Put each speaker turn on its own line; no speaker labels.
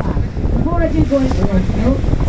Before I do go into this, though,